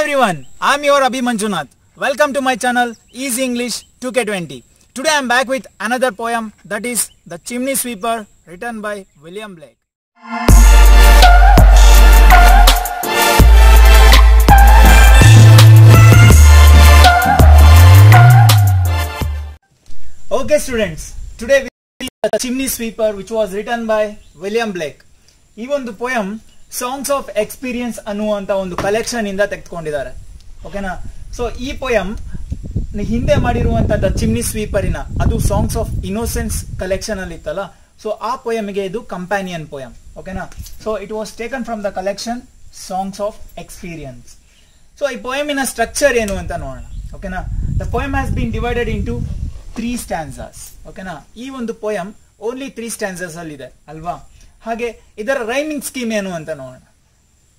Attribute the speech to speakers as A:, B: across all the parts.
A: everyone, I'm your Abhi Manjunath. Welcome to my channel Easy English 2K20. Today I'm back with another poem that is The Chimney Sweeper written by William Blake. Okay students, today we will read The Chimney Sweeper which was written by William Blake. ಈ ಒಂದು poem Songs of experience ಅನ್ನುವಂತ ಒಂದು collection ಇಂದ ತೆಗೆದುಕೊಂಡಿದ್ದಾರೆ. ಓಕೆನಾ so ಈ poem ಹಿಂದೆ ಮಾಡಿರುವಂತಹ ದ ಚಿಮ್ನಿ ಸ್ವೀಪರಿನ, ಅದು ಸಾಂಗ್ಸ್ ಆಫ್ ಇನೋಸೆನ್ಸ್ ಕಲೆಕ್ಷನ್ ಅಲ್ಲಿ ಇತ್ತಲ್ಲ ಸೊ ಆ ಪೊಯಮ್ಗೆ ಇದು ಕಂಪ್ಯಾನಿಯನ್ ಪೊಯಮ್ ಓಕೆನಾ so it was taken from the collection songs of experience so ಈ ಪೊಯಮಿನ ಸ್ಟ್ರಕ್ಚರ್ ಏನು ಅಂತ ನೋಡೋಣ. ಓಕೆನಾ the poem has been divided into three stanzas ಓಕೆನಾ ಈ ಒಂದು ಪೊಯಮ್ ಓನ್ಲಿ ತ್ರೀ ಸ್ಟ್ಯಾನ್ಸಸ್ ಅಲ್ಲಿ ಇದೆ ಅಲ್ವಾ? ಹಾಗೆ ಇದರ ರೈಮಿಂಗ್ ಸ್ಕೀಮ್ ಏನು ಅಂತ ನೋಡೋಣ.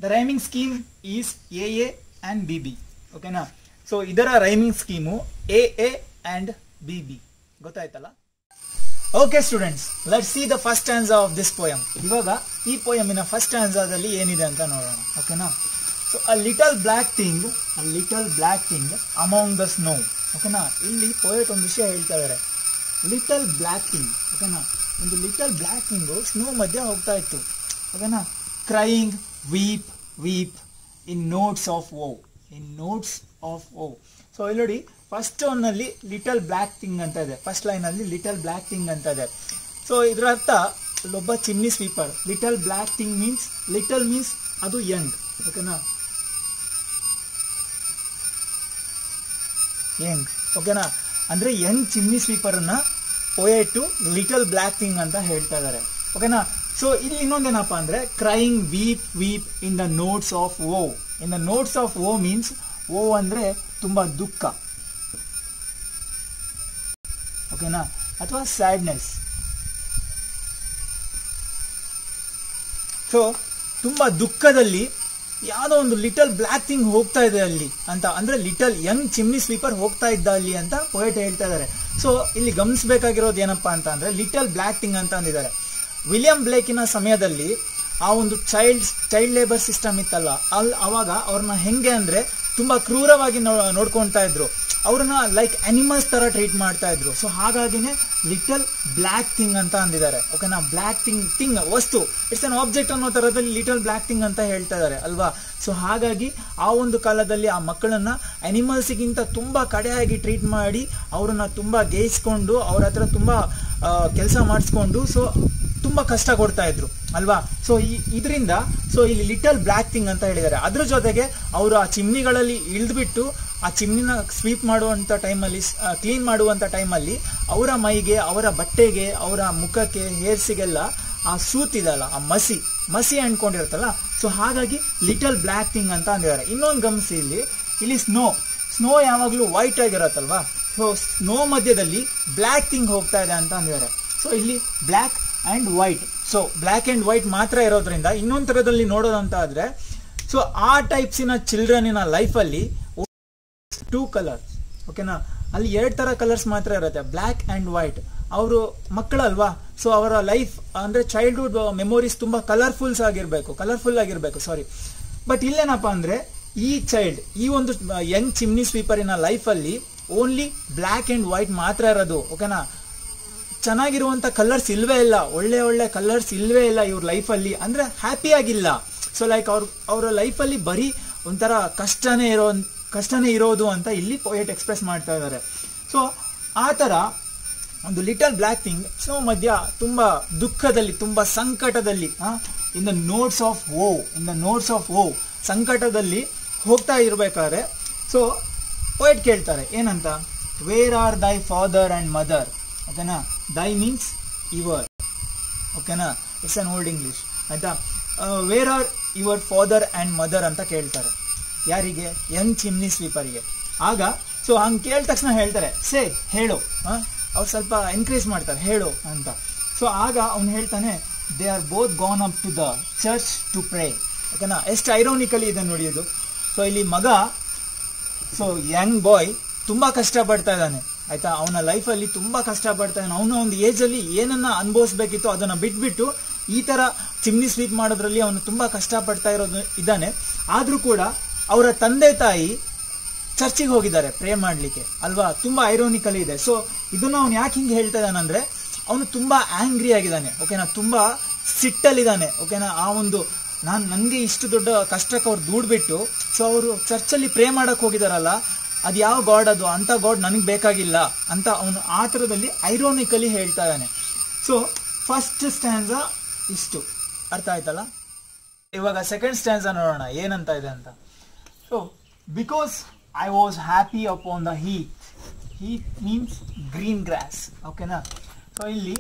A: The rhyming scheme is A A and B B ಓಕೆನಾ ಸೊ ಇದರ rhyming scheme A A and B B ಗೊತ್ತಾಯ್ತಲ್ಲ? Okay students let see the first stanza of this poem ಇವಾಗ ಈ ಪೋಯಮಿನ ಫಸ್ಟ್ ಆನ್ಸರ್ದಲ್ಲಿ ಏನಿದೆ ಅಂತ ನೋಡೋಣ. ಓಕೆನಾ so a little black thing a little black thing among the snow ಓಕೆನಾ ಇಲ್ಲಿ ಪೋಯಟ್ ಒಂದು ವಿಷಯ ಹೇಳ್ತಾ ಇದ್ದಾರೆ ಲಿಟಲ್ ಬ್ಲ್ಯಾಕ್ ಥಿಂಗ್ ಓಕೆನಾ ಒಂದು ಲಿಟಲ್ ಬ್ಲ್ಯಾಕ್ ಹಿಂಗು ಸ್ನೋ ಮಧ್ಯೆ ಹೋಗ್ತಾ ಇತ್ತು. ಓಕೆನಾ crying weep weep in notes of woe in notes of woe so ಇಲ್ಲಿ ನೋಡಿ ಫಸ್ಟ್ ಒನ್ನಲ್ಲಿ ಲಿಟಲ್ ಬ್ಲ್ಯಾಕ್ ಥಿಂಗ್ ಅಂತ ಇದೆ. ಫಸ್ಟ್ ಲೈನಲ್ಲಿ ಲಿಟಲ್ ಬ್ಲ್ಯಾಕ್ ಥಿಂಗ್ ಅಂತ ಇದೆ. ಸೊ ಇದರ ಅರ್ಥ, ಇಲ್ಲೊಬ್ಬ chimney sweeper little black thing means little means ಅದು ಯಂಗ್ ಓಕೆನಾ ಯಂಗ್ ಓಕೆನಾ ಅಂದ್ರೆ ಯಂಗ್ ಚಿಮ್ನಿ ಸ್ವೀಪರ್ ಅನ್ನ ಟು ಲಿಟಲ್ ಬ್ಲ್ಯಾಕ್ ಥಿಂಗ್ ಅಂತ ಹೇಳ್ತಾ ಇದ್ದಾರೆ ಓಕೆನಾ? ಸೊ ಇಲ್ಲಿ ಇನ್ನೊಂದೇನಪ್ಪ ಅಂದ್ರೆ crying weep weep in the notes of woe. In the notes of woe means woe ಅಂದ್ರೆ ತುಂಬಾ ದುಃಖ. ಓಕೆನಾ? ಅಥವಾ ಸ್ಯಾಡ್ನೆಸ್ ಸೊ ತುಂಬಾ ದುಃಖದಲ್ಲಿ ಯಾವುದೋ ಒಂದು ಲಿಟಲ್ ಬ್ಲ್ಯಾಕ್ ಥಿಂಗ್ ಹೋಗ್ತಾ ಇದೆ ಅಲ್ಲಿ ಅಂತ, ಅಂದ್ರೆ ಲಿಟಲ್ ಯಂಗ್ ಚಿಮ್ನಿ ಸ್ವೀಪರ್ ಹೋಗ್ತಾ ಇದ್ದ ಅಲ್ಲಿ ಅಂತ ಪೊಯೆಟ್ ಹೇಳ್ತಾ ಇದ್ದಾರೆ ಸೊ ಇಲ್ಲಿ ಗಮನಿಸಬೇಕಾಗಿರೋದು ಏನಪ್ಪ ಅಂತ ಅಂದರೆ ಲಿಟಲ್ ಬ್ಲ್ಯಾಕ್ ಥಿಂಗ್ ಅಂತ ಅಂದಿದ್ದಾರೆ. ವಿಲಿಯಂ ಬ್ಲೇಕಿನ ಸಮಯದಲ್ಲಿ ಆ ಒಂದು ಚೈಲ್ಡ್ ಚೈಲ್ಡ್ ಲೇಬರ್ ಸಿಸ್ಟಮ್ ಇತ್ತಲ್ಲ ಅಲ್ಲಿ ಅವಾಗ ಅವ್ರನ್ನ ಹೆಂಗೆ ಅಂದರೆ ತುಂಬ ಕ್ರೂರವಾಗಿ ನೋಡ್ಕೊಳ್ತಾ ಇದ್ರು. ಅವ್ರನ್ನ ಲೈಕ್ ಅನಿಮಲ್ಸ್ ತರ ಟ್ರೀಟ್ ಮಾಡ್ತಾ ಇದ್ರು. ಸೊ ಹಾಗಾಗಿನೇ ಲಿಟಲ್ ಬ್ಲ್ಯಾಕ್ ಥಿಂಗ್ ಅಂತ ಅಂದಿದ್ದಾರೆ. ಓಕೆನಾ ಬ್ಲ್ಯಾಕ್ ಥಿಂಗ್ ಥಿಂಗ್ ವಸ್ತು ಇಟ್ಸ್ ಅನ್ ಆಬ್ಜೆಕ್ಟ್ ಅನ್ನೋ ತರದಲ್ಲಿ ಲಿಟಲ್ ಬ್ಲ್ಯಾಕ್ ಥಿಂಗ್ ಅಂತ ಹೇಳ್ತಾ ಇದಾರೆ, ಅಲ್ವಾ? ಸೊ ಹಾಗಾಗಿ ಆ ಒಂದು ಕಾಲದಲ್ಲಿ ಆ ಮಕ್ಕಳನ್ನ ಅನಿಮಲ್ಸ್ಗಿಂತ ತುಂಬಾ ಕಡೆಯಾಗಿ ಟ್ರೀಟ್ ಮಾಡಿ ಅವ್ರನ್ನ ತುಂಬಾ ಗೇಯಿಸ್ಕೊಂಡು ಅವ್ರ ಹತ್ರ ತುಂಬಾ ಕೆಲಸ ಮಾಡಿಸ್ಕೊಂಡು ಸೊ ತುಂಬಾ ಕಷ್ಟ ಕೊಡ್ತಾ ಇದ್ರು, ಅಲ್ವಾ? ಸೊ ಈ, ಇದರಿಂದ ಸೊ ಇಲ್ಲಿ ಲಿಟಲ್ ಬ್ಲ್ಯಾಕ್ ಥಿಂಗ್ ಅಂತ ಹೇಳಿದ್ದಾರೆ. ಅದ್ರ ಜೊತೆಗೆ ಅವರು ಆ ಚಿಮ್ನಿಗಳಲ್ಲಿ ಇಳಿದ್ಬಿಟ್ಟು ಆ ಚಿಮ್ನಿನ ಸ್ವೀಪ್ ಮಾಡುವಂತ ಟೈಮಲ್ಲಿ ಕ್ಲೀನ್ ಮಾಡುವಂತ ಟೈಮಲ್ಲಿ ಅವರ ಮೈಗೆ, ಅವರ ಬಟ್ಟೆಗೆ, ಅವರ ಮುಖಕ್ಕೆ, ಹೇರ್ಸಿಗೆಲ್ಲ ಆ ಸೂತಿದಲ್ಲ ಆ ಮಸಿ ಮಸಿ ಅಂಡ್ಕೊಂಡಿರುತ್ತಲ್ಲ ಸೊ ಹಾಗಾಗಿ ಲಿಟಲ್ ಬ್ಲ್ಯಾಕ್ ಥಿಂಗ್ ಅಂತ ಅಂದಿದ್ದಾರೆ. ಇನ್ನೊಂದು ಗಮನಿಸಿ ಇಲ್ಲಿ ಇಲ್ಲಿ ಸ್ನೋ ಸ್ನೋ ಯಾವಾಗಲೂ ವೈಟ್ ಆಗಿರತ್ತಲ್ವಾ ಸೊ ಸ್ನೋ ಮಧ್ಯದಲ್ಲಿ ಬ್ಲ್ಯಾಕ್ ಥಿಂಗ್ ಹೋಗ್ತಾ ಇದೆ ಅಂತ ಅಂದಿದ್ದಾರೆ. ಸೊ ಇಲ್ಲಿ black and white so black and white ಮಾತ್ರ ಇರೋದ್ರಿಂದ ಇನ್ನೊಂದು ಥರದಲ್ಲಿ ನೋಡೋದಂತ ಆದರೆ ಸೊ ಆ ಟೈಪ್ಸಿನ ಚಿಲ್ಡ್ರನಿನ ಲೈಫಲ್ಲಿ ಟೂ ಕಲರ್ಸ್ ಓಕೆನಾ ಅಲ್ಲಿ ಎರಡು ಥರ ಕಲರ್ಸ್ ಮಾತ್ರ ಇರುತ್ತೆ ಬ್ಲ್ಯಾಕ್ ಆ್ಯಂಡ್ ವೈಟ್ ಅವರು ಮಕ್ಕಳಲ್ವಾ? ಸೊ ಅವರ ಲೈಫ್ ಅಂದರೆ ಚೈಲ್ಡ್ಹುಡ್ ಮೆಮೊರೀಸ್ ತುಂಬ ಕಲರ್ಫುಲ್ಸ್ ಆಗಿರಬೇಕು ಕಲರ್ಫುಲ್ ಆಗಿರಬೇಕು ಸಾರಿ ಬಟ್ ಇಲ್ಲೇನಪ್ಪ ಅಂದರೆ, ಈ ಚೈಲ್ಡ್ ಈ ಒಂದು ಯಂಗ್ ಚಿಮ್ನಿ ಸ್ವೀಪರಿನ ಲೈಫಲ್ಲಿ ಓನ್ಲಿ ಬ್ಲ್ಯಾಕ್ ಆ್ಯಂಡ್ ವೈಟ್ ಮಾತ್ರ ಇರೋದು ಓಕೆನಾ ಚೆನ್ನಾಗಿರುವಂಥ ಕಲರ್ಸ್ ಇಲ್ವೇ ಇಲ್ಲ, ಒಳ್ಳೆ ಒಳ್ಳೆ ಕಲರ್ಸ್ ಇಲ್ವೇ ಇಲ್ಲ ಇವ್ರ ಲೈಫಲ್ಲಿ ಅಂದರೆ ಹ್ಯಾಪಿಯಾಗಿಲ್ಲ ಸೊ ಲೈಕ್ ಅವ್ರ, ಅವರ ಲೈಫಲ್ಲಿ ಬರೀ ಒಂಥರ ಕಷ್ಟನೇ ಇರೋ ಕಷ್ಟನೇ ಇರೋದು ಅಂತ ಇಲ್ಲಿ ಪೊಯೆಟ್ ಎಕ್ಸ್ಪ್ರೆಸ್ ಮಾಡ್ತಾ ಇದ್ದಾರೆ. ಸೊ ಆ ಥರ ಒಂದು ಲಿಟಲ್ ಬ್ಲ್ಯಾಕ್ ಥಿಂಗ್ ಸ್ನೋ ಮಧ್ಯ ತುಂಬ ದುಃಖದಲ್ಲಿ, ತುಂಬ ಸಂಕಟದಲ್ಲಿ in the notes of woe in the notes of woe ಸಂಕಟದಲ್ಲಿ ಹೋಗ್ತಾ ಇರಬೇಕಾದ್ರೆ ಸೊ ಪೊಯೆಟ್ ಕೇಳ್ತಾರೆ, ಏನಂತ? Where are thy father and mother ಓಕೆನಾ? ದೈ ಮೀನ್ಸ್ ಯುವರ್ ಓಕೆನಾ? ಇಟ್ಸ್ ಅನ್ ಓಲ್ಡ್ ಇಂಗ್ಲೀಷ್ ಆಯಿತಾ? Where are your father and mother ಅಂತ ಕೇಳ್ತಾರೆ. ಯಾರಿಗೆ? ಯಂಗ್ ಚಿಮ್ನಿ ಸ್ವೀಪರಿಗೆ. ಆಗ ಸೊ ಹಂಗೆ ಕೇಳಿದ ತಕ್ಷಣ ಹೇಳ್ತಾರೆ, ಸೇ, ಹೇಳು ಅವ್ರು ಸ್ವಲ್ಪ ಎನ್ಕರೇಜ್ ಮಾಡ್ತಾರೆ, ಹೇಳು ಅಂತ. ಸೊ ಆಗ ಅವ್ನು ಹೇಳ್ತಾನೆ they are both gone up to the church to pray ಓಕೆನಾ ಎಷ್ಟು ಐರೋನಿಕಲಿ ಇದೆ ನೋಡಿ ಇದು. ಸೊ ಇಲ್ಲಿ ಮಗ ಸೊ ಯಂಗ್ ಬಾಯ್ ತುಂಬ ಕಷ್ಟಪಡ್ತಾ ಇದ್ದಾನೆ. ಆಯಿತಾ? ಅವನ ಲೈಫಲ್ಲಿ ತುಂಬ ಕಷ್ಟಪಡ್ತಾ ಇದ್ದಾನೆ. ಅವನ ಒಂದು ಏಜಲ್ಲಿ ಏನನ್ನ ಅನುಭವಿಸ್ಬೇಕಿತ್ತು ಅದನ್ನು ಬಿಟ್ಬಿಟ್ಟು ಈ ಥರ ಚಿಮ್ನಿ ಸ್ವೀಪ್ ಮಾಡೋದ್ರಲ್ಲಿ ಅವನು ತುಂಬ ಕಷ್ಟಪಡ್ತಾ ಇರೋದು ಇದ್ದಾನೆ. ಆದರೂ ಕೂಡ ಅವರ ತಂದೆ ತಾಯಿ ಚರ್ಚಿಗೆ ಹೋಗಿದ್ದಾರೆ ಪ್ರೇ ಮಾಡಲಿಕ್ಕೆ. ಅಲ್ವಾ? ತುಂಬ ಐರೋನಿಕಲಿ ಇದೆ. ಸೊ ಇದನ್ನು ಅವ್ನು ಯಾಕೆ ಹಿಂಗೆ ಹೇಳ್ತಾ ಇದ್ದಾನಂದ್ರೆ ಅವನು ತುಂಬ ಆ್ಯಂಗ್ರಿ ಆಗಿದ್ದಾನೆ. ಓಕೆನಾ ತುಂಬ ಸಿಟ್ಟಲ್ಲಿದ್ದಾನೆ. ಓಕೆನಾ ಆ ಒಂದು, ನಾನು ನನಗೆ ಇಷ್ಟು ದೊಡ್ಡ ಕಷ್ಟಕ್ಕೆ ಅವ್ರು ದೂಡ್ಬಿಟ್ಟು ಸೊ ಅವರು ಚರ್ಚಲ್ಲಿ ಪ್ರೇ ಮಾಡೋಕ್ಕೆ ಹೋಗಿದಾರಲ್ಲ, ಅದು ಯಾವ ಗಾಡ್ ಅದು? ಅಂತ ಗಾಡ್ ನನಗೆ ಬೇಕಾಗಿಲ್ಲ ಅಂತ ಅವನು ಆ ಥರದಲ್ಲಿ ಐರೋನಿಕಲಿ ಹೇಳ್ತಾ ಇದ್ದಾನೆ. ಸೊ ಫಸ್ಟ್ ಸ್ಟ್ಯಾಂಡ್ಸ ಇಷ್ಟು. ಅರ್ಥ ಆಯ್ತಲ್ಲ? ಇವಾಗ ಸೆಕೆಂಡ್ ಸ್ಟ್ಯಾಂಡ್ಸ ನೋಡೋಣ. ಏನಂತ ಇದೆ ಅಂತ? So because I was happy upon the heath, heath means green grass ಓಕೆನಾ ಸೊ ಇಲ್ಲಿ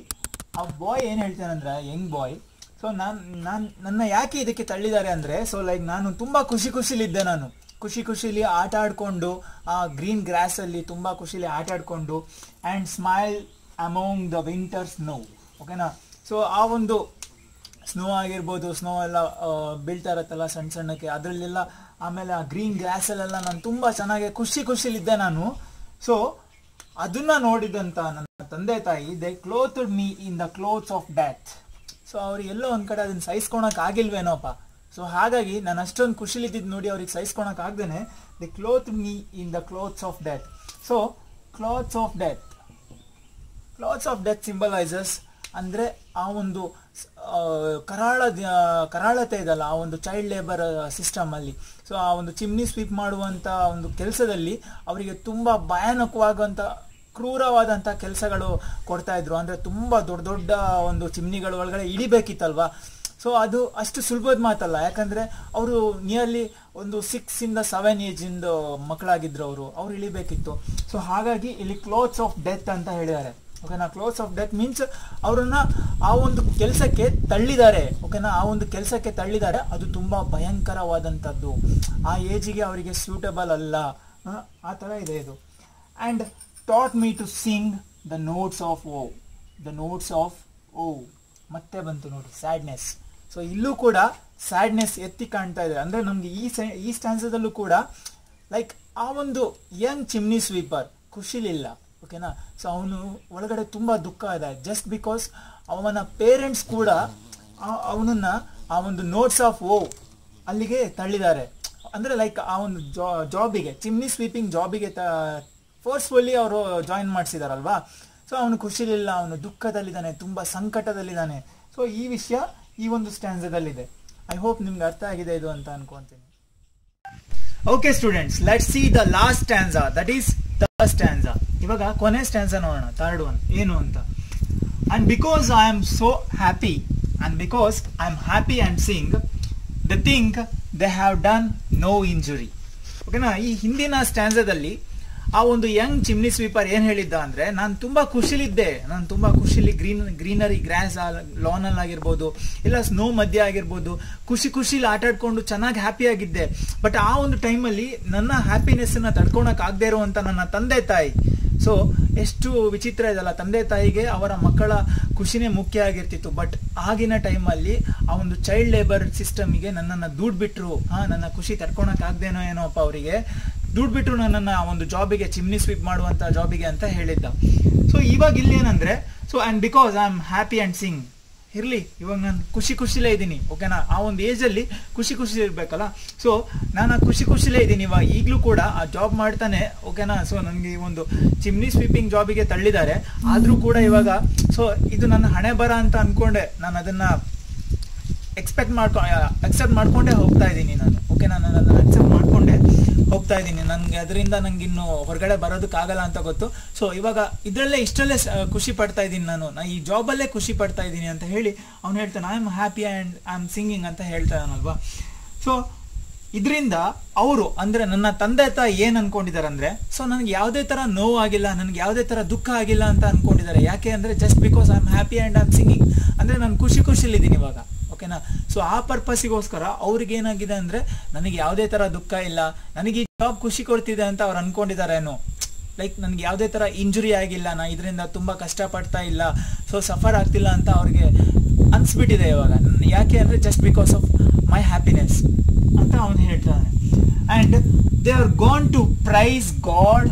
A: ಆ ಬಾಯ್ ಏನು ಹೇಳ್ತಾನಂದ್ರೆ ಯಂಗ್ ಬಾಯ್ ಸೊ ನಾನು ನಾನು ನನ್ನ ಯಾಕೆ ಇದಕ್ಕೆ ತಳ್ಳಿದ್ದಾರೆ ಅಂದರೆ ಸೊ ಲೈಕ್ ನಾನು ತುಂಬ ಖುಷಿ ಖುಷಿಲಿದ್ದೆ ನಾನು. ಖುಷಿ ಖುಷಿಲಿ ಆಟ ಆಡಿಕೊಂಡು ಆ ಗ್ರೀನ್ ಗ್ರಾಸಲ್ಲಿ ತುಂಬ ಖುಷಿಲಿ ಆಟ ಆಡಿಕೊಂಡು and smile among the winter snow ಓಕೆನಾ ಸೊ ಆ ಒಂದು ಸ್ನೋ ಆಗಿರ್ಬೋದು ಸ್ನೋ ಎಲ್ಲ ಬೀಳ್ತಾ ಇರತ್ತಲ್ಲ ಸಣ್ಣ ಸಣ್ಣಕ್ಕೆ ಅದರಲ್ಲೆಲ್ಲ ಆಮೇಲೆ ಆ ಗ್ರೀನ್ ಗ್ರಾಸಲ್ಲೆಲ್ಲ ನಾನು ತುಂಬ ಚೆನ್ನಾಗಿ ಖುಷಿ ಖುಷಿಲಿದ್ದೆ ನಾನು. ಸೊ ಅದನ್ನ ನೋಡಿದಂತ ನನ್ನ ತಂದೆ ತಾಯಿ they clothed me in the clothes of death so ಅವ್ರು ಎಲ್ಲೋ ಒಂದ್ ಕಡೆ ಅದನ್ನು ಸಹಿಸ್ಕೊಳಕ್ ಆಗಿಲ್ವೇನೋಪ್ಪ ಸೊ ಹಾಗಾಗಿ ನಾನು ಅಷ್ಟೊಂದು ಖುಷಿಲಿದ್ದಿದ್ದು ನೋಡಿ ಅವ್ರಿಗೆ ಸಹಿಸ್ಕೊಳಕ್ ಆಗ್ದೇನೆ. They clothe me in the clothes of death so clothes of death clothes of death symbolizes ಅಂದ್ರೆ ಆ ಒಂದು ಕರಾಳ ಕರಾಳತೆ ಇದಲ್ಲ, ಆ ಒಂದು ಚೈಲ್ಡ್ ಲೇಬರ್ ಸಿಸ್ಟಮಲ್ಲಿ ಸೊ ಆ ಒಂದು ಚಿಮ್ನಿ ಸ್ವೀಪ್ ಮಾಡುವಂಥ ಒಂದು ಕೆಲಸದಲ್ಲಿ ಅವರಿಗೆ ತುಂಬ ಭಯಾನಕವಾಗುವಂಥ ಕ್ರೂರವಾದಂಥ ಕೆಲಸಗಳು ಕೊಡ್ತಾ ಇದ್ರು. ಅಂದರೆ ತುಂಬ ದೊಡ್ಡ ದೊಡ್ಡ ಒಂದು ಚಿಮ್ನಿಗಳ ಒಳಗಡೆ ಇಳಿಬೇಕಿತ್ತಲ್ವಾ? ಸೊ ಅದು ಅಷ್ಟು ಸುಲಭದ ಮಾತಲ್ಲ. ಯಾಕಂದರೆ ಅವರು ನಿಯರ್ಲಿ ಒಂದು ಸಿಕ್ಸ್ ಇಂದ ಸೆವೆನ್ ಏಜಿಂದು ಇಂದ ಮಕ್ಕಳಾಗಿದ್ರು ಅವರು. ಅವ್ರು ಇಳಿಬೇಕಿತ್ತು. ಸೊ ಹಾಗಾಗಿ ಇಲ್ಲಿ ಕ್ಲೋತ್ಸ್ ಆಫ್ ಡೆತ್ ಅಂತ ಹೇಳಿದ್ದಾರೆ. ಓಕೆನಾ ಕ್ಲೋಸ್ ಆಫ್ ಡೆತ್ ಮೀನ್ಸ್ ಅವರನ್ನು ಆ ಒಂದು ಕೆಲಸಕ್ಕೆ ತಳ್ಳಿದ್ದಾರೆ. ಓಕೆನಾ ಆ ಒಂದು ಕೆಲಸಕ್ಕೆ ತಳ್ಳಿದ್ದಾರೆ. ಅದು ತುಂಬಾ ಭಯಂಕರವಾದಂಥದ್ದು. ಆ ಏಜಿಗೆ ಅವರಿಗೆ ಸೂಟಬಲ್ ಅಲ್ಲ. ಆ, ಥರ ಇದೆ ಇದು. And taught me to sing the notes of woe the notes of woe ಮತ್ತೆ ಬಂತು ನೋಡಿ ಸ್ಯಾಡ್ನೆಸ್ ಸೊ ಇಲ್ಲೂ ಕೂಡ ಸ್ಯಾಡ್ನೆಸ್ ಎತ್ತಿ ಕಾಣ್ತಾ ಇದೆ. ಅಂದ್ರೆ ನಮ್ಗೆ ಈ ಸೆ- ಈ ಸ್ಟ್ಯಾನ್ಸದಲ್ಲೂ ಕೂಡ ಲೈಕ್ ಆ ಒಂದು ಯಂಗ್ ಚಿಮ್ನಿ ಸ್ವೀಪರ್ ಖುಷಿಲಿಲ್ಲ. ಓಕೆನಾ? ಸೊ ಅವನು ಒಳಗಡೆ ತುಂಬ ದುಃಖ ಇದೆ. ಜಸ್ಟ್ ಬಿಕಾಸ್ ಅವನ ಪೇರೆಂಟ್ಸ್ ಕೂಡ ಅವನನ್ನ ಆ ಒಂದು ನೋಟ್ಸ್ ಆಫ್ ಓ ಅಲ್ಲಿಗೆ ತಳ್ಳಿದ್ದಾರೆ. ಅಂದ್ರೆ ಲೈಕ್ ಆ ಒಂದು ಜಾಬಿಗೆ ಚಿಮ್ನಿ ಸ್ವೀಪಿಂಗ್ ಜಾಬಿಗೆ ಫೋರ್ಸ್ಫುಲ್ಲಿ ಅವರು ಜಾಯಿನ್ ಮಾಡಿಸಿದಾರಲ್ವಾ? ಸೊ ಅವನು ಖುಷಿಲಿಲ್ಲ, ಅವನು ದುಃಖದಲ್ಲಿದ್ದಾನೆ, ತುಂಬ ಸಂಕಟದಲ್ಲಿದ್ದಾನೆ. ಸೊ ಈ ವಿಷಯ ಈ ಒಂದು ಸ್ಟ್ಯಾನ್ಸದಲ್ಲಿದೆ ಐ ಹೋಪ್ ನಿಮ್ಗೆ ಅರ್ಥ ಆಗಿದೆ ಇದು ಅಂತ ಅನ್ಕೊಂತೀನಿ. Okay students let see the last stanza that is the ಇವಾಗ ಕೊನೆ ಸ್ಟ್ಯಾನ್ಸ ನೋಡೋಣ ಥರ್ಡ್ ಒನ್ ಏನು ಅಂತ? And because I am so happy and because I am happy and sing the think they have done no injury ಓಕೆನಾ ಈ ಹಿಂದಿನ ಸ್ಟ್ಯಾನ್ಸದಲ್ಲಿ ಆ ಒಂದು ಯಂಗ್ ಚಿಮ್ನಿ ಸ್ವೀಪರ್ ಏನು ಹೇಳಿದ್ದ ಅಂದರೆ, ನಾನು ತುಂಬಾ ಖುಷಿಲಿದ್ದೆ. ನಾನು ತುಂಬಾ ಖುಷಿಲಿ, ಗ್ರೀನ್, ಗ್ರೀನರಿ, ಗ್ರಾಸ್ ಲಾನ್ ಅಲ್ಲಿ ಆಗಿರ್ಬೋದು, ಇಲ್ಲ ಸ್ನೋ ಮಧ್ಯೆ ಆಗಿರ್ಬೋದು, ಖುಷಿ ಖುಷಿಲಿ ಆಟಾಡ್ಕೊಂಡು ಚೆನ್ನಾಗಿ ಹ್ಯಾಪಿಯಾಗಿದ್ದೆ ಬಟ್ ಆ ಒಂದು ಟೈಮಲ್ಲಿ ನನ್ನ ಹ್ಯಾಪಿನೆಸ್ಸನ್ನು ತಡ್ಕೊಳಕ್ಕೆ ತಡ್ಕೊಳಕ್ ಆಗದೆ ಇರುವಂತ ನನ್ನ ತಂದೆ ತಾಯಿ ಸೊ ಎಷ್ಟು ವಿಚಿತ್ರ ಇದಲ್ಲ ತಂದೆ ತಾಯಿಗೆ ಅವರ ಮಕ್ಕಳ ಖುಷಿನೇ ಮುಖ್ಯ ಆಗಿರ್ತಿತ್ತು. ಬಟ್ ಆಗಿನ ಟೈಮಲ್ಲಿ ಆ ಒಂದು ಚೈಲ್ಡ್ ಲೇಬರ್ ಸಿಸ್ಟಮ್ಗೆ ನನ್ನನ್ನು ದುಡ್ಬಿಟ್ರು. ಹಾಂ, ನನ್ನ ಖುಷಿ ತಡ್ಕೊಳಕ್ ಆಗ್ದೇನೋ ಏನೋ ಅಪ್ಪ ಅವರಿಗೆ. ದುಡ್ಬಿಟ್ರು ನನ್ನನ್ನ ಆ ಒಂದು ಜಾಬಿಗೆ ಚಿಮ್ನಿ ಸ್ವೀಪ್ ಮಾಡುವಂತ ಜಾಬಿಗೆ ಅಂತ ಹೇಳಿದ್ದ. ಸೊ ಇವಾಗ ಇಲ್ಲಿ ಏನಂದ್ರೆ so and because I am happy and sing ಇರ್ಲಿ, ಇವಾಗ ನಾನು ಖುಷಿ ಖುಷಿಲೇ ಇದ್ದೀನಿ ಓಕೆನಾ ಆ ಒಂದು ಏಜಲ್ಲಿ ಖುಷಿ ಖುಷಿ ಇರಬೇಕಲ್ಲ? ಸೊ ನಾನು ಖುಷಿ ಖುಷಿಲೇ ಇದ್ದೀನಿ ಇವಾಗ. ಈಗಲೂ ಕೂಡ ಆ ಜಾಬ್ ಮಾಡ್ತಾನೆ ಓಕೆನಾ ಸೊ ನನಗೆ ಈ ಒಂದು ಚಿಮ್ನಿ ಸ್ವೀಪಿಂಗ್ ಜಾಬಿಗೆ ತಳ್ಳಿದ್ದಾರೆ. ಆದರೂ ಕೂಡ ಇವಾಗ ಸೊ ಇದು ನನ್ನ ಹಣೆ ಬರ ಅಂತ ಅಂದ್ಕೊಂಡೆ ನಾನು ಅದನ್ನು ಎಕ್ಸ್ಪೆಕ್ಟ್ ಮಾಡ್ಕೊ ಅಕ್ಸೆಪ್ಟ್ ಮಾಡ್ಕೊಂಡೇ ಹೋಗ್ತಾ ಇದ್ದೀನಿ ನಾನು ಓಕೆನಾ ನಾನು ಅದನ್ನು ಅಕ್ಸೆಪ್ಟ್ ಮಾಡ್ಕೊಂಡೆ. ಹೋಗ್ತಾ ಇದ್ದೀನಿ. ನನಗೆ ಅದರಿಂದ ನನಗೆ ಇನ್ನು ಹೊರಗಡೆ ಬರೋದಕ್ಕಾಗಲ್ಲ ಅಂತ ಗೊತ್ತು. ಸೊ ಇವಾಗ ಇದರಲ್ಲೇ ಇಷ್ಟರಲ್ಲೇ ಖುಷಿ ಪಡ್ತಾ ಇದ್ದೀನಿ ನಾನು. ನಾ ಈ ಜಾಬಲ್ಲೇ ಖುಷಿ ಪಡ್ತಾ ಇದ್ದೀನಿ ಅಂತ ಹೇಳಿ ಅವ್ನು ಹೇಳ್ತಾನೆ I am happy and I am singing ಅಂತ ಹೇಳ್ತಾ ಇದ್ದಾನಲ್ವಾ ಸೊ ಇದರಿಂದ ಅವರು, ಅಂದರೆ ನನ್ನ ತಂದೆ ತಾಯಿ ಏನು ಅಂದ್ಕೊಂಡಿದ್ದಾರೆ ಅಂದರೆ ಸೊ ನನಗೆ ಯಾವುದೇ ಥರ ನೋವು ಆಗಿಲ್ಲ, ನನಗೆ ಯಾವುದೇ ಥರ ದುಃಖ ಆಗಿಲ್ಲ ಅಂತ ಅಂದ್ಕೊಂಡಿದ್ದಾರೆ ಯಾಕೆ ಅಂದರೆ just because I am happy and I am singing ಅಂದರೆ ನಾನು ಖುಷಿ ಖುಷಿಲಿದ್ದೀನಿ ಇವಾಗ. ಓಕೆನಾ? ಸೊ ಆ ಪರ್ಪಸ್ಸಿಗೋಸ್ಕರ ಅವ್ರಿಗೆ ಏನಾಗಿದೆ ಅಂದ್ರೆ, ನನಗೆ ಯಾವುದೇ ತರ ದುಃಖ ಇಲ್ಲ, ನನಗೆ ಈ ಜಾಬ್ ಖುಷಿ ಕೊಡ್ತಿದೆ ಅಂತ ಅವ್ರು ಅನ್ಕೊಂಡಿದ್ದಾರೇನೋ ಲೈಕ್ ನನಗೆ ಯಾವುದೇ ತರ ಇಂಜುರಿ ಆಗಿಲ್ಲ, ನಾ ಇದರಿಂದ ತುಂಬಾ ಕಷ್ಟಪಡ್ತಾ ಇಲ್ಲ ಸೊ ಸಫರ್ ಆಗ್ತಿಲ್ಲ ಅಂತ ಅವ್ರಿಗೆ ಅನ್ಸ್ಬಿಟ್ಟಿದೆ ಇವಾಗ. ಯಾಕೆ ಅಂದ್ರೆ just because of my happiness ಅಂತ ಅವನು ಹೇಳ್ತಾನೆ. And they are gone to praise God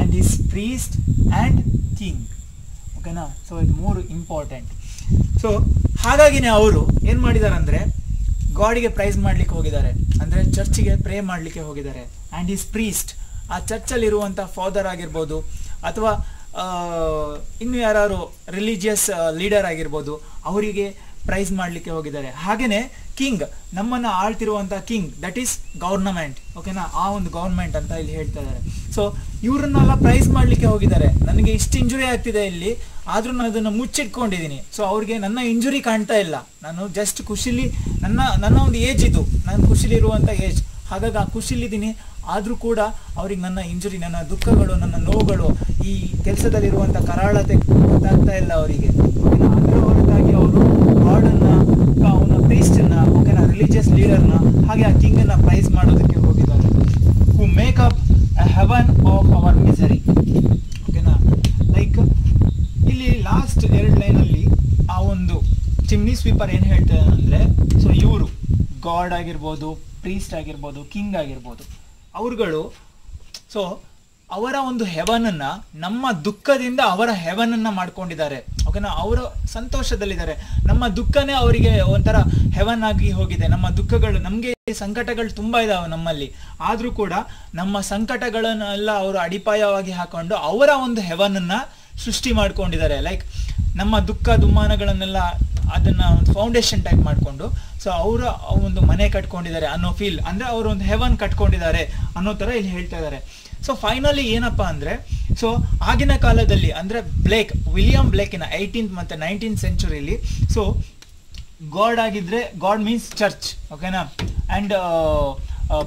A: and his priest and king ಓಕೆನಾ ಸೊ ಇದು ಮೂರು ಇಂಪಾರ್ಟೆಂಟ್ ಸೊ ಹಾಗಾಗಿನೇ ಅವರು ಏನು ಮಾಡಿದಾರೆ ಅಂದ್ರೆ ಗಾಡಿಗೆ ಪ್ರೈಸ್ ಮಾಡ್ಲಿಕ್ಕೆ ಹೋಗಿದ್ದಾರೆ. ಅಂದ್ರೆ ಚರ್ಚಿಗೆ ಪ್ರೇ ಮಾಡ್ಲಿಕ್ಕೆ ಹೋಗಿದ್ದಾರೆ. ಆ್ಯಂಡ್ ಈಸ್ ಪ್ರೀಸ್ಟ್ ಆ ಚರ್ಚಲ್ಲಿರುವಂಥ ಫಾದರ್ ಆಗಿರ್ಬೋದು, ಅಥವಾ ಇನ್ನು ಯಾರು ರಿಲಿಜಿಯಸ್ ಲೀಡರ್ ಆಗಿರ್ಬೋದು, ಅವರಿಗೆ ಪ್ರೈಸ್ ಮಾಡಲಿಕ್ಕೆ ಹೋಗಿದ್ದಾರೆ. ಹಾಗೇನೆ ಕಿಂಗ್, ನಮ್ಮನ್ನ ಆಳ್ತಿರುವಂತ ಕಿಂಗ್ ದಟ್ ಈಸ್ ಗವರ್ನಮೆಂಟ್ ಓಕೆನಾ ಆ ಒಂದು ಗೌರ್ಮೆಂಟ್ ಅಂತ ಇಲ್ಲಿ ಹೇಳ್ತಾ ಇದ್ದಾರೆ. ಸೊ ಇವರನ್ನೆಲ್ಲ ಪ್ರೈಸ್ ಮಾಡ್ಲಿಕ್ಕೆ ಹೋಗಿದ್ದಾರೆ. ನನಗೆ ಇಷ್ಟು ಇಂಜುರಿ ಆಗ್ತಿದೆ ಇಲ್ಲಿ, ಆದ್ರೂ ನಾನು ಅದನ್ನು ಮುಚ್ಚಿಟ್ಕೊಂಡಿದ್ದೀನಿ ಸೊ ಅವ್ರಿಗೆ ನನ್ನ ಇಂಜುರಿ ಕಾಣ್ತಾ ಇಲ್ಲ. ನಾನು ಜಸ್ಟ್ ಖುಷಿಲಿ, ನನ್ನ ನನ್ನ ಒಂದು ಏಜ್ ಇದು. ನಾನು ಖುಷಿಲಿ ಇರುವಂತ ಏಜ್ ಹಾಗಾಗಿ ಆ ಖುಷಿಲಿದ್ದೀನಿ. ಆದರೂ ಕೂಡ ಅವ್ರಿಗೆ ನನ್ನ ಇಂಜುರಿ ನನ್ನ ದುಃಖಗಳು, ನನ್ನ ನೋವುಗಳು ಈ ಕೆಲಸದಲ್ಲಿರುವಂಥ ಕರಾಳತೆ ಗೊತ್ತಾಗ್ತಾ ಇಲ್ಲ ಅವರಿಗೆ ಅದರ ಹೊರತಾಗಿ ಅವರು ಗಾಡನ್ನ ಅವನ ಪ್ರೀಸ್ಟನ್ನ ಓಕೆನಾ ರಿಲಿಜಿಯಸ್ ಲೀಡರ್ನ ಹಾಗೆ ಆ ಕಿಂಗನ್ನ ಪ್ರೈಸ್ ಮಾಡೋದಕ್ಕೆ ಹೋಗಿದ್ದಾರೆ. Who make up heaven of our misery ಓಕೆನಾ ಲೈಕ್ ಇಲ್ಲಿ ಲಾಸ್ಟ್ ಎರಡು ಲೈನಲ್ಲಿ ಆ ಒಂದು ಚಿಮ್ನಿ ಸ್ವೀಪರ್ ಏನು ಹೇಳ್ತಾರೆ ಅಂದರೆ ಸೊ ಇವರು ಗಾಡ್ ಆಗಿರ್ಬೋದು ಪ್ರೀಸ್ಟ್ ಆಗಿರ್ಬೋದು ಕಿಂಗ್ ಆಗಿರ್ಬೋದು, ಅವ್ರುಗಳು ಸೊ ಅವರ ಒಂದು ಹೆವನನ್ನ, ನಮ್ಮ ದುಃಖದಿಂದ ಅವರ ಹೆವನನ್ನ ಮಾಡ್ಕೊಂಡಿದ್ದಾರೆ. ಓಕೆನಾ ಅವರು ಸಂತೋಷದಲ್ಲಿದ್ದಾರೆ. ನಮ್ಮ ದುಃಖನೇ ಅವರಿಗೆ ಒಂಥರ ಹೆವನ್ ಆಗಿ ಹೋಗಿದೆ. ನಮ್ಮ ದುಃಖಗಳು, ನಮಗೆ ಸಂಕಟಗಳು ತುಂಬಾ ಇದಾವೆ ನಮ್ಮಲ್ಲಿ. ಆದರೂ ಕೂಡ ನಮ್ಮ ಸಂಕಟಗಳನ್ನೆಲ್ಲ ಅವರು ಅಡಿಪಾಯವಾಗಿ ಹಾಕೊಂಡು ಅವರ ಒಂದು ಹೆವನನ್ನ ಸೃಷ್ಟಿ ಮಾಡ್ಕೊಂಡಿದ್ದಾರೆ. ಲೈಕ್ ನಮ್ಮ ದುಃಖ, ದುಮ್ಮಾನಗಳನ್ನೆಲ್ಲ ಅದನ್ನ ಒಂದು ಫೌಂಡೇಶನ್ ಟೈಪ್ ಮಾಡಿಕೊಂಡು ಸೊ ಅವರ ಒಂದು ಮನೆ ಕಟ್ಕೊಂಡಿದ್ದಾರೆ ಅನ್ನೋ ಫೀಲ್ ಅಂದ್ರೆ ಅವರು ಒಂದು ಹೆವನ್ ಕಟ್ಕೊಂಡಿದ್ದಾರೆ ಅನ್ನೋ ತರ ಇಲ್ಲಿ ಹೇಳ್ತಾ ಇದ್ದಾರೆ. ಸೊ ಫೈನಲಿ ಏನಪ್ಪಾ ಅಂದ್ರೆ ಸೊ ಆಗಿನ ಕಾಲದಲ್ಲಿ, ಅಂದ್ರೆ ಬ್ಲೇಕ್, ವಿಲಿಯಂ ಬ್ಲೇಕಿನ ಏಯ್ಟೀನ್ತ್ ಮತ್ತೆ ನೈನ್ಟೀನ್ ಸೆಂಚುರಿಲಿ ಸೊ ಗಾಡ್ ಆಗಿದ್ರೆ ಗಾಡ್ ಮೀನ್ಸ್ ಚರ್ಚ್ ಓಕೆನಾ and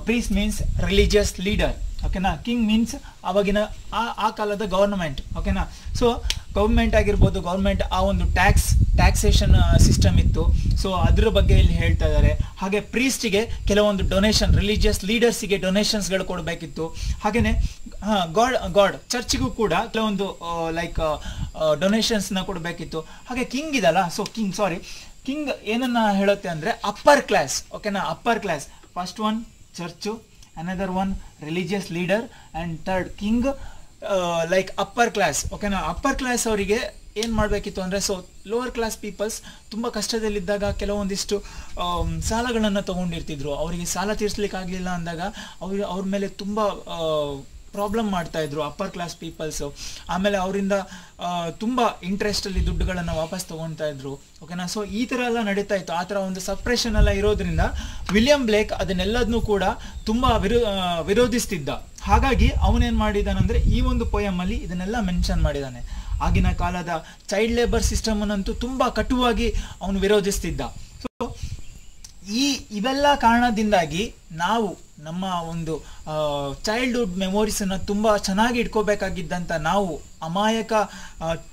A: priest means religious leader ಓಕೆನಾ ಕಿಂಗ್ ಮೀನ್ಸ್ ಅವಾಗಿನ, ಆ ಆ ಕಾಲದ ಗೌರ್ಮೆಂಟ್ ಓಕೆನಾ ಸೊ ಗೌರ್ಮೆಂಟ್ ಆಗಿರ್ಬೋದು ಗೌರ್ಮೆಂಟ್ ಆ ಒಂದು ಟ್ಯಾಕ್ಸ್ ಟ್ಯಾಕ್ಸೇಷನ್ ಸಿಸ್ಟಮ್ ಇತ್ತು. ಸೊ ಅದ್ರ ಬಗ್ಗೆ ಇಲ್ಲಿ ಹೇಳ್ತಾ ಇದ್ದಾರೆ ಹಾಗೆ ಪ್ರೀಸ್ಟಿಗೆ ಕೆಲವೊಂದು ಡೊನೇಷನ್ ರಿಲಿಜಿಯಸ್ ಲೀಡರ್ಸಿಗೆ ಡೊನೇಷನ್ಸ್ಗಳು ಕೊಡಬೇಕಿತ್ತು. ಹಾಗೇನೆ ಗಾಡ್ ಗಾಡ್ ಚರ್ಚ್ಗೂ ಕೂಡ ಕೆಲವೊಂದು ಲೈಕ್ ಡೊನೇಷನ್ಸ್ನ ಕೊಡಬೇಕಿತ್ತು. ಹಾಗೆ ಕಿಂಗ್ ಇದಲ್ಲ ಸೊ ಕಿಂಗ್ ಸಾರಿ ಕಿಂಗ್ ಏನನ್ನ ಹೇಳುತ್ತೆ ಅಂದರೆ ಅಪ್ಪರ್ ಕ್ಲಾಸ್ ಓಕೆನಾ upper class first one church another one religious leader and third king like upper class ಓಕೆನಾ ಅಪ್ಪರ್ ಕ್ಲಾಸ್ ಅವರಿಗೆ ಏನ್ ಮಾಡಬೇಕಿತ್ತು ಅಂದ್ರೆ ಸೊ ಲೋವರ್ ಕ್ಲಾಸ್ ಪೀಪಲ್ಸ್ ತುಂಬಾ ಕಷ್ಟದಲ್ಲಿದ್ದಾಗ ಕೆಲವೊಂದಿಷ್ಟು ಸಾಲಗಳನ್ನು ಸಾಲಗಳನ್ನ ತಗೊಂಡಿರ್ತಿದ್ರು. ಅವರಿಗೆ ಸಾಲ ತೀರ್ಸ್ಲಿಕ್ಕೆ ಆಗ್ಲಿಲ್ಲ ಅಂದಾಗ ಅವ್ರ ಅವ್ರ ಮೇಲೆ ತುಂಬಾ ಪ್ರಾಬ್ಲಮ್ ಮಾಡ್ತಾ ಇದ್ರು ಅಪ್ಪರ್ ಕ್ಲಾಸ್ ಪೀಪಲ್ಸ್ ಆಮೇಲೆ ಅವರಿಂದ ತುಂಬಾ ಇಂಟ್ರೆಸ್ಟ್ ಅಲ್ಲಿ ದುಡ್ಡುಗಳನ್ನ ವಾಪಸ್ ತಗೊಳ್ತಾ ಇದ್ರು. ಓಕೆನಾ ಸೊ ಈ ತರ ಎಲ್ಲ ನಡೀತಾ ಇತ್ತು. ಆ ತರ ಒಂದು ಸಪ್ರೆಷನ್ ಎಲ್ಲ ಇರೋದ್ರಿಂದ ವಿಲಿಯಂ ಬ್ಲೇಕ್ ಅದನ್ನೆಲ್ಲದನ್ನೂ ಕೂಡ ತುಂಬಾ ವಿರೋ ವಿರೋಧಿಸ್ತಿದ್ದ. ಹಾಗಾಗಿ ಅವನೇನ್ ಮಾಡಿದಾನಂದ್ರೆ ಈ ಒಂದು ಪೋಯಮ್ ಅಲ್ಲಿ ಇದನ್ನೆಲ್ಲ ಮೆನ್ಷನ್ ಮಾಡಿದಾನೆ. ಆಗಿನ ಕಾಲದ ಚೈಲ್ಡ್ ಲೇಬರ್ ಸಿಸ್ಟಮ್ ಅನ್ನಂತೂ ತುಂಬಾ ಕಟುವಾಗಿ ಅವನು ವಿರೋಧಿಸ್ತಿದ್ದ. ಸೊ ಈ ಇವೆಲ್ಲ ಕಾರಣದಿಂದಾಗಿ ನಾವು ನಮ್ಮ ಒಂದು ಚೈಲ್ಡ್ಹುಡ್ ಮೆಮೊರೀಸನ್ನು ತುಂಬ ಚೆನ್ನಾಗಿ ಇಟ್ಕೋಬೇಕಾಗಿದ್ದಂಥ ನಾವು ಅಮಾಯಕ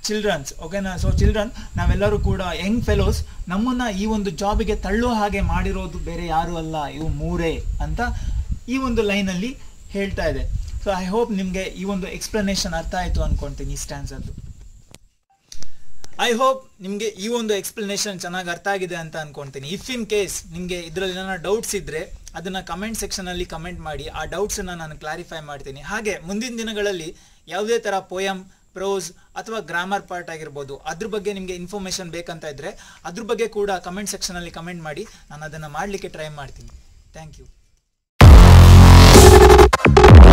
A: ಚಿಲ್ಡ್ರನ್ಸ್ ಓಕೆನಾ ಸೊ ಚಿಲ್ಡ್ರನ್ ನಾವೆಲ್ಲರೂ ಕೂಡ ಯಂಗ್ ಫೆಲೋಸ್ ನಮ್ಮನ್ನ ಈ ಒಂದು ಜಾಬಿಗೆ ತಳ್ಳೋ ಹಾಗೆ ಮಾಡಿರೋದು ಬೇರೆ ಯಾರು ಅಲ್ಲ, ಇವು ಮೂರೇ ಅಂತ ಈ ಒಂದು ಲೈನಲ್ಲಿ ಹೇಳ್ತಾ ಇದೆ. ಸೊ ಐ ಹೋಪ್ ನಿಮಗೆ ಈ ಒಂದು ಎಕ್ಸ್ಪ್ಲನೇಷನ್ ಅರ್ಥ ಆಯಿತು ಅನ್ಕೊಂತೀನಿ ಈ ಸ್ಟ್ಯಾನ್ಸದ್ದು ಐ ಹೋಪ್ ನಿಮಗೆ ಈ ಒಂದು ಎಕ್ಸ್ಪ್ಲನೇಷನ್ ಚೆನ್ನಾಗಿ ಅರ್ಥ ಆಗಿದೆ ಅಂತ ಅನ್ಕೊಂತೀನಿ. ಇಫ್ ಇನ್ ಕೇಸ್ ನಿಮಗೆ ಇದರಲ್ಲಿ ಏನಾದ್ರು ಡೌಟ್ಸ್ ಇದ್ರೆ, ಅದನ್ನ ಕಮೆಂಟ್ ಸೆಕ್ಷನ್ ಅಲ್ಲಿ ಕಮೆಂಟ್ ಮಾಡಿ, ಆ ಡೌಟ್ಸ್ ಅನ್ನ ನಾನು ಕ್ಲಾರಿಫೈ ಮಾಡ್ತೀನಿ. ಹಾಗೆ ಮುಂದಿನ ದಿನಗಳಲ್ಲಿ ಯಾವುದೇ ತರ ಪೋಯಮ್ ಪ್ರೋಸ್ ಅಥವಾ ಗ್ರಾಮರ್ ಪಾರ್ಟ್ ಆಗಿರ್ಬೋದು, ಅದ್ರ ಬಗ್ಗೆ ನಿಮಗೆ ಇನ್ಫಾರ್ಮೇಶನ್ ಬೇಕಂತ ಇದ್ರೆ, ಅದ್ರ ಬಗ್ಗೆ ಕೂಡ ಕಮೆಂಟ್ ಸೆಕ್ಷನ್ ಅಲ್ಲಿ ಕಮೆಂಟ್ ಮಾಡಿ, ನಾನು ಅದನ್ನು ಮಾಡಲಿಕ್ಕೆ ಟ್ರೈ ಮಾಡ್ತೀನಿ. Thank you Bye.